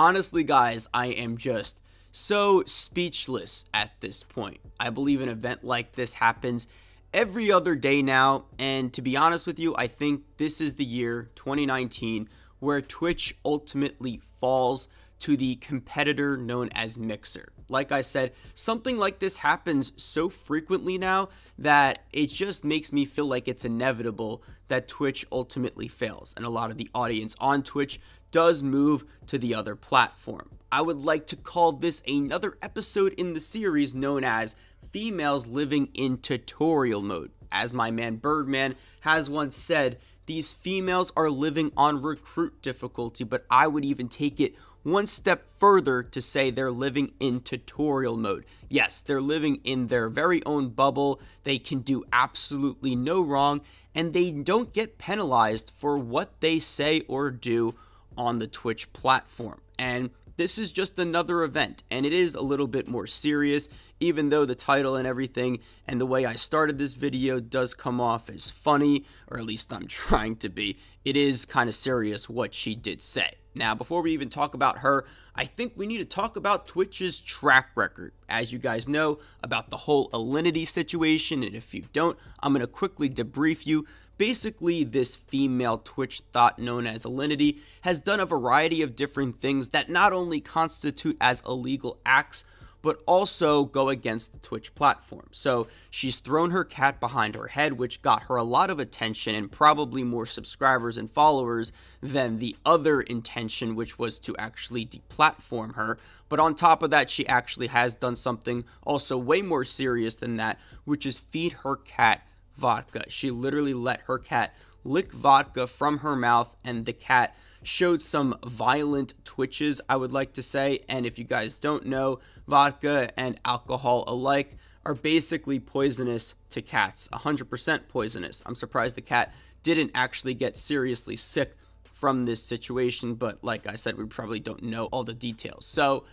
honestly, guys, I am just so speechless at this point. I believe an event like this happens every other day now, and to be honest with you, I think this is the year 2019 where Twitch ultimately falls to the competitor known as Mixer. Like I said, something like this happens so frequently now that it just makes me feel like it's inevitable that Twitch ultimately fails, and a lot of the audience on Twitch does move to the other platform. I would like to call this another episode in the series known as Females Living in Tutorial Mode. As my man Birdman has once said, these females are living on recruit difficulty, but I would even take it one step further to say they're living in tutorial mode. Yes, they're living in their very own bubble. They can do absolutely no wrong, and they don't get penalized for what they say or do on the Twitch platform. And this is just another event, and it is a little bit more serious, even though the title and everything and the way I started this video does come off as funny, or at least I'm trying to be. It is kind of serious what she did say. Now, before we even talk about her, I think we need to talk about Twitch's track record. As you guys know about the whole Alinity situation, and if you don't, I'm going to quickly debrief you. Basically, this female Twitch thought known as Alinity has done a variety of different things that not only constitute as illegal acts, but also go against the Twitch platform. So she's thrown her cat behind her head, which got her a lot of attention and probably more subscribers and followers than the other intention, which was to actually deplatform her. But on top of that, she actually has done something also way more serious than that, which is feed her cat vodka. She literally let her cat lick vodka from her mouth, and the cat showed some violent twitches, I would like to say. And if you guys don't know, vodka and alcohol alike are basically poisonous to cats, 100% poisonous. I'm surprised the cat didn't actually get seriously sick from this situation, but like I said, we probably don't know all the details. So,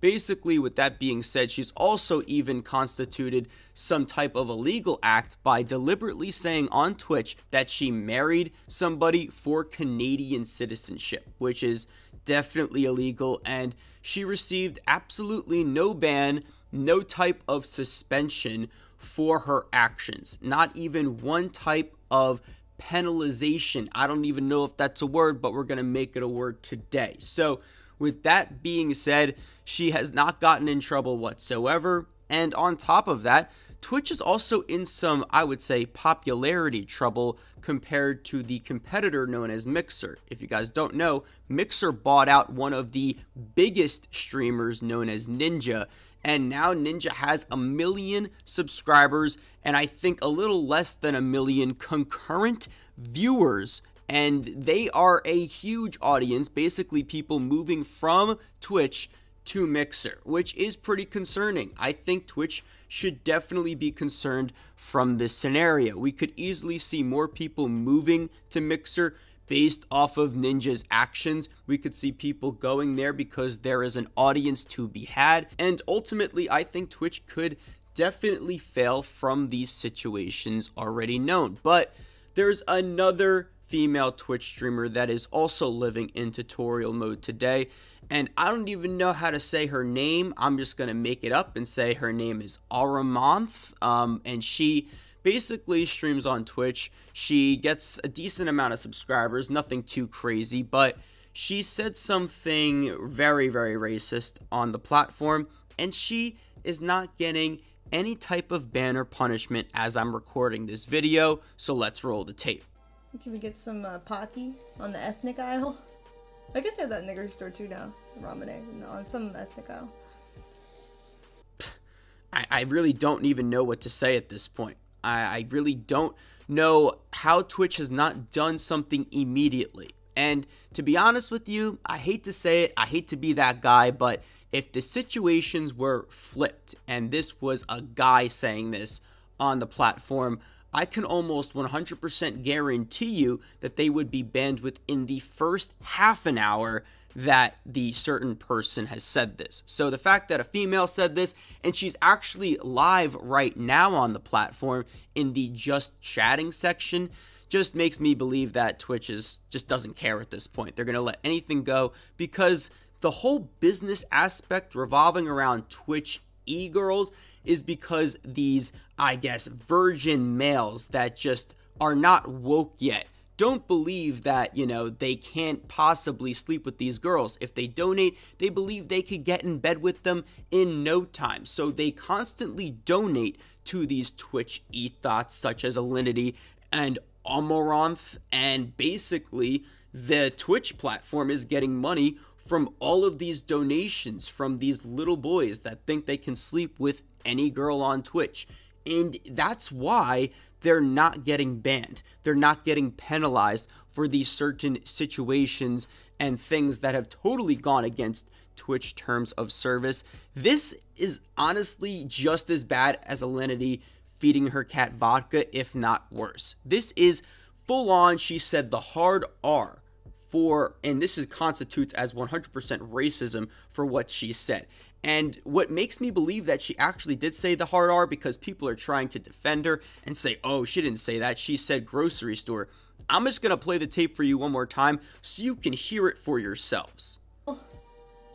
Basically, with that being said, she's also even constituted some type of illegal act by deliberately saying on Twitch that she married somebody for Canadian citizenship, which is definitely illegal. And she received absolutely no ban, no type of suspension for her actions, not even one type of penalization. I don't even know if that's a word, but we're going to make it a word today. So, with that being said, she has not gotten in trouble whatsoever. And on top of that, Twitch is also in some, I would say, popularity trouble compared to the competitor known as Mixer. If you guys don't know, Mixer bought out one of the biggest streamers known as Ninja. And now Ninja has a million subscribers and I think a little less than a million concurrent viewers and they are a huge audience, basically people moving from Twitch to Mixer, which is pretty concerning. I think Twitch should definitely be concerned from this scenario. We could easily see more people moving to Mixer based off of Ninja's actions. We could see people going there because there is an audience to be had. And ultimately, I think Twitch could definitely fail from these situations already known. But there's another female Twitch streamer that is also living in tutorial mode today. And I don't even know how to say her name. I'm just going to make it up and say her name is Aramonth. Um, and she basically streams on Twitch. She gets a decent amount of subscribers, nothing too crazy, but she said something very, very racist on the platform. And she is not getting any type of ban or punishment as I'm recording this video. So let's roll the tape. Can we get some uh, Pocky on the ethnic aisle? I guess they have that nigger store too now. Ramen on some ethnic aisle. I, I really don't even know what to say at this point. I, I really don't know how Twitch has not done something immediately. And to be honest with you, I hate to say it, I hate to be that guy, but if the situations were flipped and this was a guy saying this on the platform, I can almost 100% guarantee you that they would be banned within the first half an hour that the certain person has said this. So the fact that a female said this and she's actually live right now on the platform in the just chatting section just makes me believe that Twitch is just doesn't care at this point. They're going to let anything go because the whole business aspect revolving around Twitch e girls is because these, I guess, virgin males that just are not woke yet don't believe that, you know, they can't possibly sleep with these girls. If they donate, they believe they could get in bed with them in no time. So they constantly donate to these Twitch ethos such as Alinity and Amouranth. And basically, the Twitch platform is getting money from all of these donations from these little boys that think they can sleep with any girl on Twitch. And that's why they're not getting banned. They're not getting penalized for these certain situations and things that have totally gone against Twitch terms of service. This is honestly just as bad as Alinity feeding her cat vodka, if not worse. This is full on, she said, the hard R for, and this is constitutes as 100% racism for what she said. And what makes me believe that she actually did say the hard R because people are trying to defend her and say, oh, she didn't say that. She said grocery store. I'm just going to play the tape for you one more time so you can hear it for yourselves.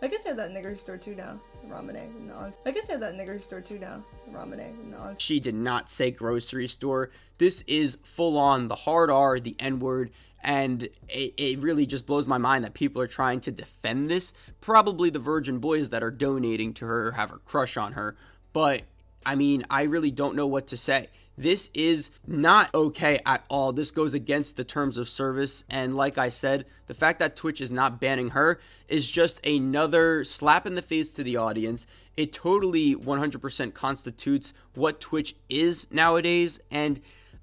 I guess I have that nigger store too now. Ramen and on. I guess I have that nigger store too now. Ramen and on. She did not say grocery store. This is full on the hard R, the N word, and it, it really just blows my mind that people are trying to defend this. Probably the virgin boys that are donating to her have a crush on her. But I mean, I really don't know what to say. This is not okay at all. This goes against the terms of service. And like I said, the fact that Twitch is not banning her is just another slap in the face to the audience. It totally 100% constitutes what Twitch is nowadays. And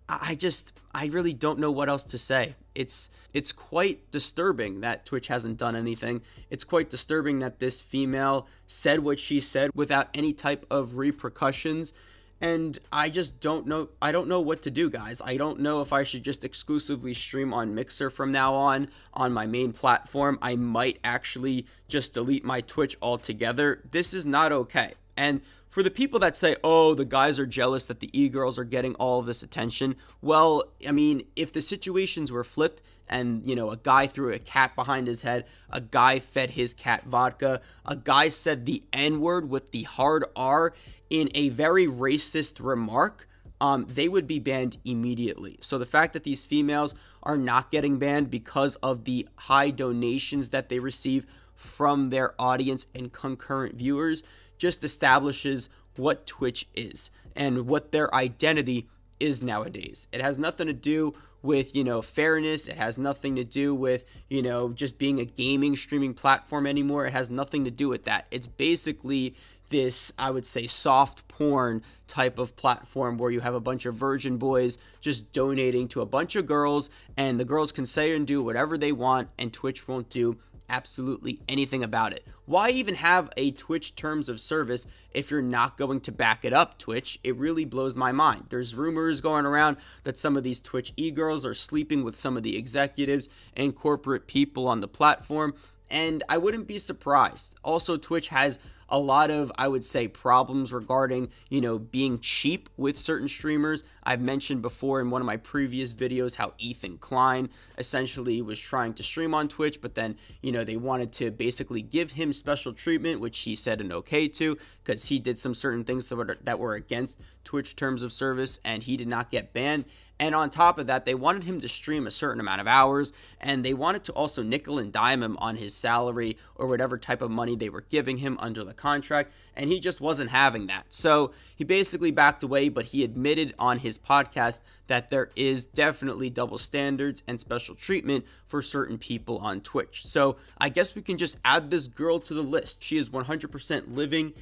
I just, I really don't know what else to say it's it's quite disturbing that Twitch hasn't done anything. It's quite disturbing that this female said what she said without any type of repercussions. And I just don't know I don't know what to do, guys. I don't know if I should just exclusively stream on Mixer from now on on my main platform. I might actually just delete my Twitch altogether. This is not okay. And for the people that say, oh, the guys are jealous that the e girls are getting all of this attention, well, I mean, if the situations were flipped and, you know, a guy threw a cat behind his head, a guy fed his cat vodka, a guy said the N word with the hard R in a very racist remark, um, they would be banned immediately. So the fact that these females are not getting banned because of the high donations that they receive from their audience and concurrent viewers just establishes what Twitch is and what their identity is nowadays. It has nothing to do with, you know, fairness. It has nothing to do with, you know, just being a gaming streaming platform anymore. It has nothing to do with that. It's basically this, I would say, soft porn type of platform where you have a bunch of virgin boys just donating to a bunch of girls, and the girls can say and do whatever they want, and Twitch won't do absolutely anything about it. Why even have a Twitch terms of service if you're not going to back it up, Twitch? It really blows my mind. There's rumors going around that some of these Twitch e girls are sleeping with some of the executives and corporate people on the platform, and I wouldn't be surprised. Also, Twitch has a lot of, I would say, problems regarding, you know, being cheap with certain streamers. I've mentioned before in one of my previous videos how Ethan Klein essentially was trying to stream on Twitch, but then, you know, they wanted to basically give him special treatment, which he said an okay to because he did some certain things that were, that were against Twitch terms of service and he did not get banned. And on top of that, they wanted him to stream a certain amount of hours, and they wanted to also nickel and dime him on his salary or whatever type of money they were giving him under the contract, and he just wasn't having that. So he basically backed away, but he admitted on his podcast that there is definitely double standards and special treatment for certain people on Twitch. So I guess we can just add this girl to the list. She is 100% living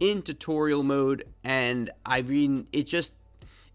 in tutorial mode, and I mean, it just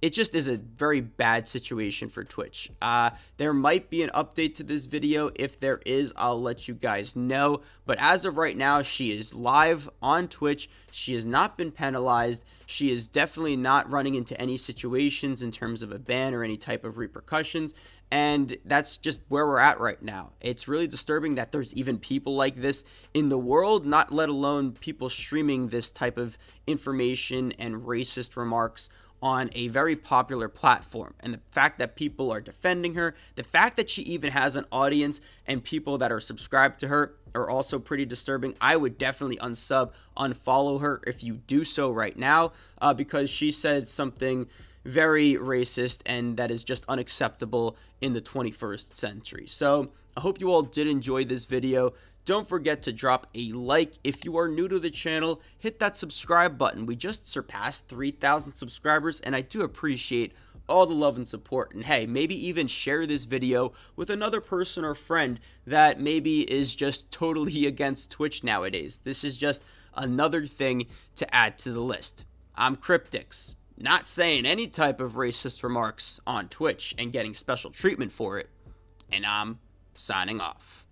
it just is a very bad situation for Twitch. Uh, there might be an update to this video. If there is, I'll let you guys know. But as of right now, she is live on Twitch. She has not been penalized. She is definitely not running into any situations in terms of a ban or any type of repercussions. And that's just where we're at right now. It's really disturbing that there's even people like this in the world, not let alone people streaming this type of information and racist remarks on a very popular platform. And the fact that people are defending her, the fact that she even has an audience and people that are subscribed to her are also pretty disturbing. I would definitely unsub, unfollow her if you do so right now uh, because she said something very racist and that is just unacceptable in the 21st century. So I hope you all did enjoy this video. Don't forget to drop a like. If you are new to the channel, hit that subscribe button. We just surpassed 3,000 subscribers, and I do appreciate all the love and support. And hey, maybe even share this video with another person or friend that maybe is just totally against Twitch nowadays. This is just another thing to add to the list. I'm Cryptix, not saying any type of racist remarks on Twitch and getting special treatment for it. And I'm signing off.